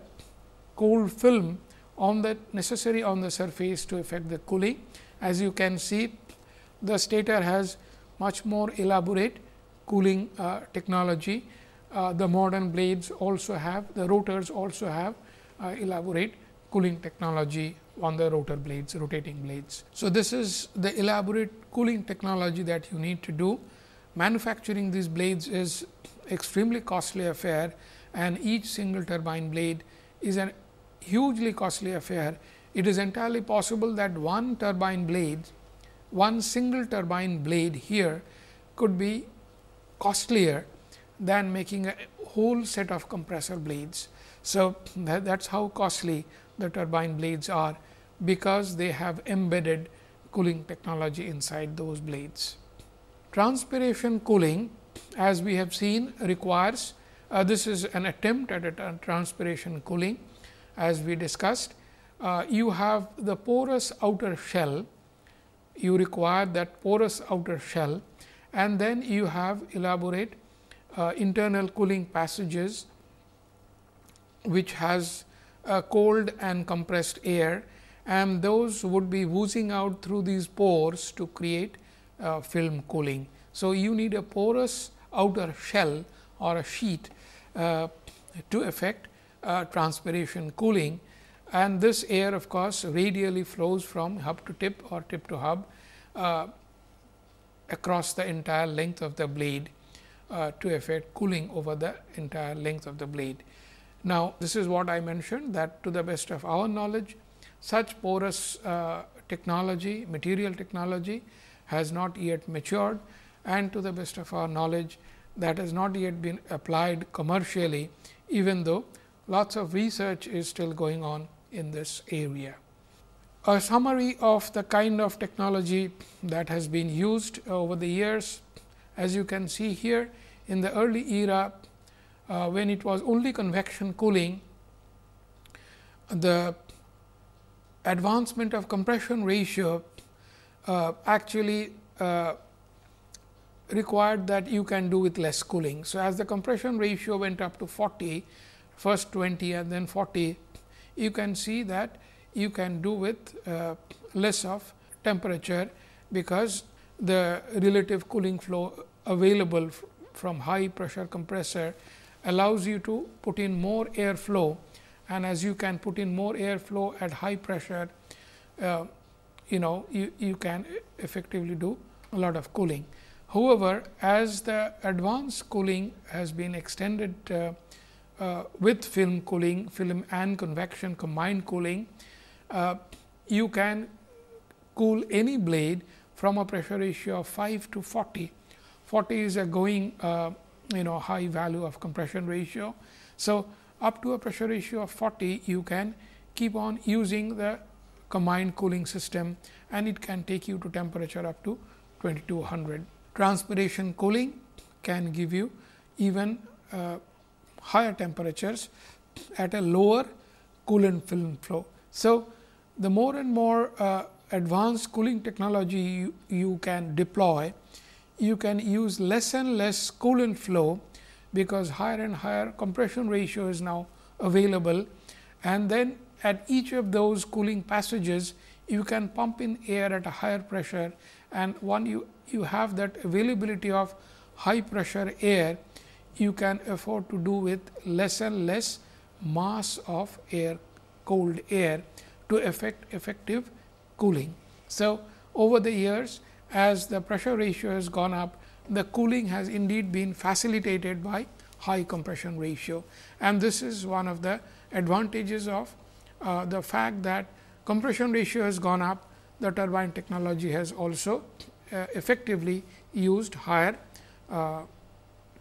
A: cold film on the necessary on the surface to effect the cooling. As you can see, the stator has much more elaborate cooling uh, technology. Uh, the modern blades also have, the rotors also have uh, elaborate cooling technology on the rotor blades, rotating blades. So, this is the elaborate cooling technology that you need to do. Manufacturing these blades is extremely costly affair and each single turbine blade is a hugely costly affair. It is entirely possible that one turbine blade, one single turbine blade here could be costlier than making a whole set of compressor blades. So, that is how costly the turbine blades are, because they have embedded cooling technology inside those blades. Transpiration cooling as we have seen requires uh, this is an attempt at a transpiration cooling as we discussed. Uh, you have the porous outer shell, you require that porous outer shell and then you have elaborate uh, internal cooling passages which has uh, cold and compressed air and those would be oozing out through these pores to create uh, film cooling. So, you need a porous outer shell or a sheet uh, to effect uh, transpiration cooling and this air of course, radially flows from hub to tip or tip to hub uh, across the entire length of the blade uh, to effect cooling over the entire length of the blade. Now, this is what I mentioned that to the best of our knowledge such porous uh, technology, material technology has not yet matured and to the best of our knowledge that has not yet been applied commercially, even though lots of research is still going on in this area. A summary of the kind of technology that has been used over the years, as you can see here in the early era uh, when it was only convection cooling, the advancement of compression ratio uh, actually uh, required that you can do with less cooling. So, as the compression ratio went up to 40, first 20 and then 40, you can see that you can do with uh, less of temperature, because the relative cooling flow available from high pressure compressor allows you to put in more air flow and as you can put in more air flow at high pressure, uh, you know you, you can effectively do a lot of cooling. However, as the advanced cooling has been extended uh, uh, with film cooling, film and convection combined cooling, uh, you can cool any blade from a pressure ratio of 5 to 40. 40 is a going uh, you know high value of compression ratio. So, up to a pressure ratio of 40 you can keep on using the combined cooling system and it can take you to temperature up to 2200 transpiration cooling can give you even uh, higher temperatures at a lower coolant film flow. So, the more and more uh, advanced cooling technology you, you, can deploy, you can use less and less coolant flow, because higher and higher compression ratio is now available. And then at each of those cooling passages you can pump in air at a higher pressure. And one you you have that availability of high pressure air, you can afford to do with less and less mass of air, cold air to effect effective cooling. So, over the years as the pressure ratio has gone up, the cooling has indeed been facilitated by high compression ratio. And this is one of the advantages of uh, the fact that compression ratio has gone up, the turbine technology has also uh, effectively used higher uh,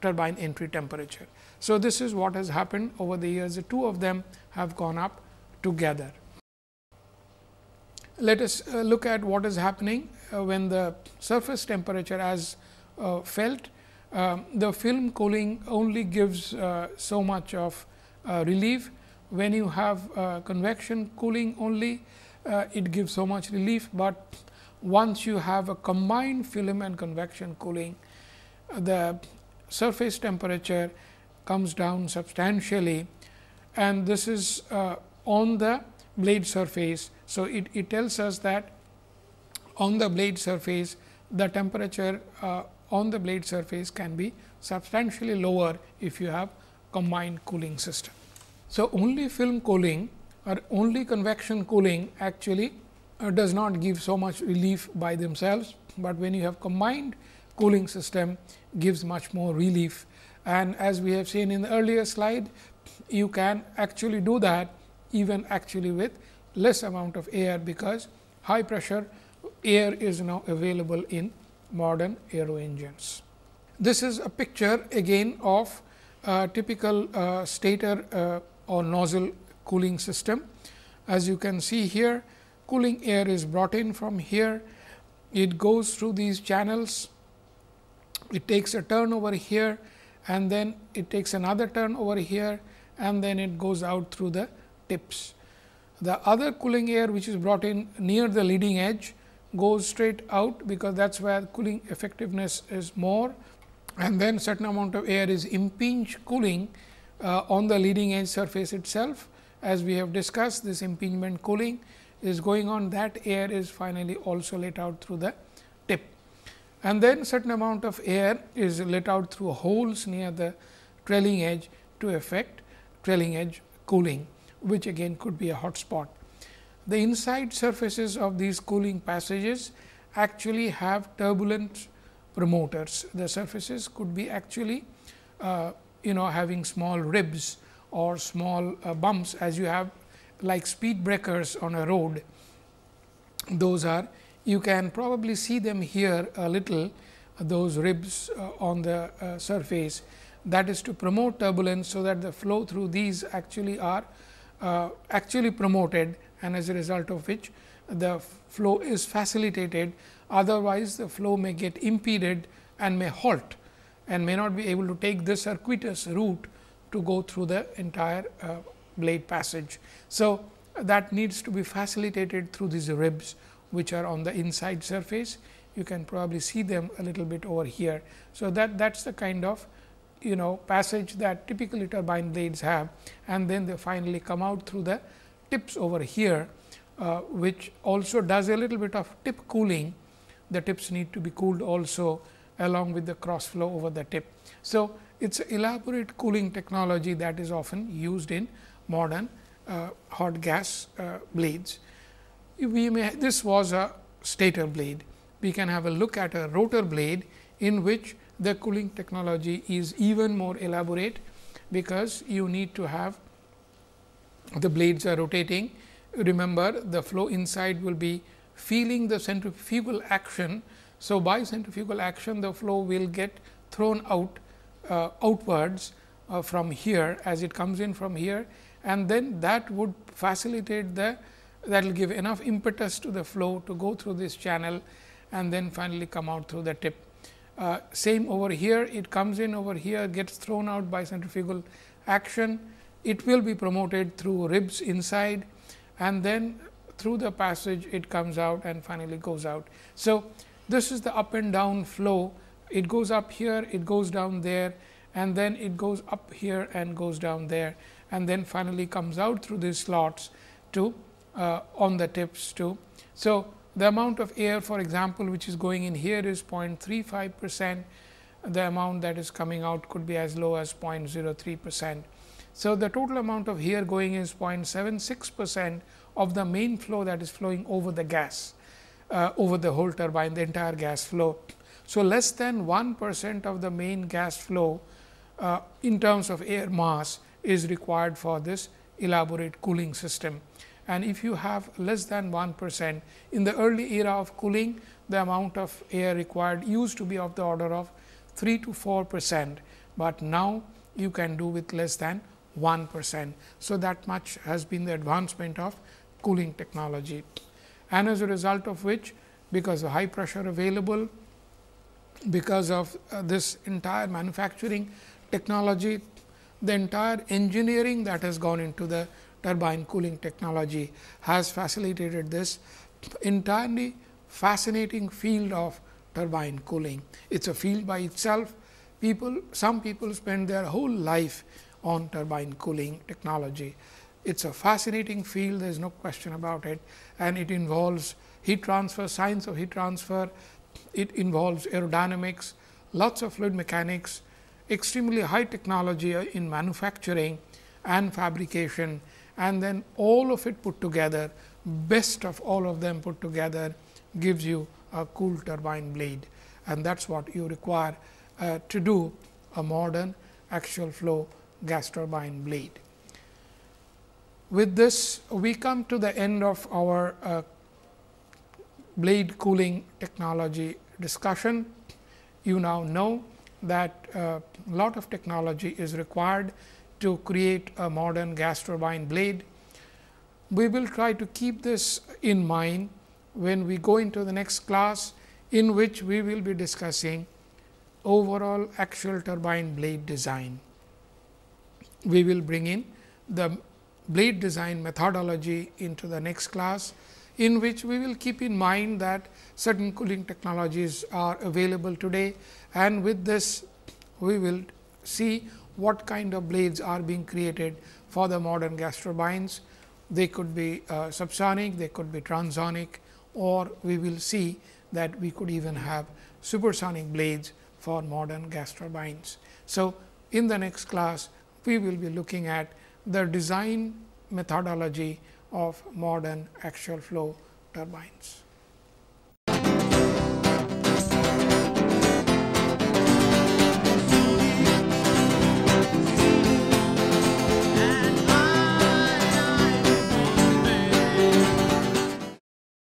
A: turbine entry temperature. So, this is what has happened over the years the two of them have gone up together. Let us uh, look at what is happening when the surface temperature as felt. Um, the film cooling only gives so much of relief. When you have convection cooling only, it gives so much relief, but once you have a combined film and convection cooling, the surface temperature comes down substantially and this is uh, on the blade surface. So, it, it tells us that on the blade surface the temperature uh, on the blade surface can be substantially lower if you have combined cooling system. So, only film cooling or only convection cooling actually uh, does not give so much relief by themselves, but when you have combined cooling system gives much more relief and as we have seen in the earlier slide you can actually do that even actually with less amount of air because high pressure air is now available in modern aero engines. This is a picture again of a typical uh, stator uh, or nozzle cooling system. As you can see here, cooling air is brought in from here, it goes through these channels, it takes a turn over here and then it takes another turn over here and then it goes out through the tips. The other cooling air which is brought in near the leading edge goes straight out because that is where cooling effectiveness is more and then certain amount of air is impinge cooling uh, on the leading edge surface itself. As we have discussed this impingement cooling is going on that air is finally also let out through the tip. And then certain amount of air is let out through holes near the trailing edge to affect trailing edge cooling, which again could be a hot spot. The inside surfaces of these cooling passages actually have turbulent promoters. The surfaces could be actually uh, you know having small ribs or small uh, bumps as you have like speed breakers on a road. Those are you can probably see them here a little those ribs uh, on the uh, surface that is to promote turbulence. So, that the flow through these actually are uh, actually promoted and as a result of which the flow is facilitated otherwise the flow may get impeded and may halt and may not be able to take this circuitous route to go through the entire uh, blade passage. So, that needs to be facilitated through these ribs which are on the inside surface. You can probably see them a little bit over here. So, that that is the kind of you know passage that typically turbine blades have and then they finally come out through the tips over here, uh, which also does a little bit of tip cooling. The tips need to be cooled also along with the cross flow over the tip. So, it is elaborate cooling technology that is often used in modern uh, hot gas uh, blades. We may this was a stator blade. We can have a look at a rotor blade in which the cooling technology is even more elaborate, because you need to have the blades are rotating. Remember the flow inside will be feeling the centrifugal action. So, by centrifugal action the flow will get thrown out uh, outwards uh, from here as it comes in from here and then that would facilitate the that will give enough impetus to the flow to go through this channel and then finally come out through the tip. Uh, same over here it comes in over here gets thrown out by centrifugal action it will be promoted through ribs inside and then through the passage it comes out and finally goes out. So, this is the up and down flow it goes up here it goes down there and then it goes up here and goes down there and then finally comes out through these slots to uh, on the tips too. So, the amount of air for example, which is going in here is 0.35 percent the amount that is coming out could be as low as 0.03 percent so, the total amount of here going is 0.76 percent of the main flow that is flowing over the gas uh, over the whole turbine the entire gas flow. So, less than 1 percent of the main gas flow uh, in terms of air mass is required for this elaborate cooling system. And if you have less than 1 percent in the early era of cooling the amount of air required used to be of the order of 3 to 4 percent, but now you can do with less than 1 percent. So, that much has been the advancement of cooling technology and as a result of which because of high pressure available, because of uh, this entire manufacturing technology, the entire engineering that has gone into the turbine cooling technology has facilitated this entirely fascinating field of turbine cooling. It is a field by itself. People, some people spend their whole life on turbine cooling technology. It is a fascinating field, there is no question about it and it involves heat transfer, science of heat transfer, it involves aerodynamics, lots of fluid mechanics, extremely high technology in manufacturing and fabrication and then all of it put together, best of all of them put together gives you a cool turbine blade and that is what you require uh, to do a modern axial flow gas turbine blade. With this, we come to the end of our uh, blade cooling technology discussion. You now know that a uh, lot of technology is required to create a modern gas turbine blade. We will try to keep this in mind when we go into the next class in which we will be discussing overall axial turbine blade design. We will bring in the blade design methodology into the next class, in which we will keep in mind that certain cooling technologies are available today and with this we will see what kind of blades are being created for the modern gas turbines. They could be uh, subsonic, they could be transonic or we will see that we could even have supersonic blades for modern gas turbines. So, in the next class we will be looking at the design methodology of modern axial flow turbines.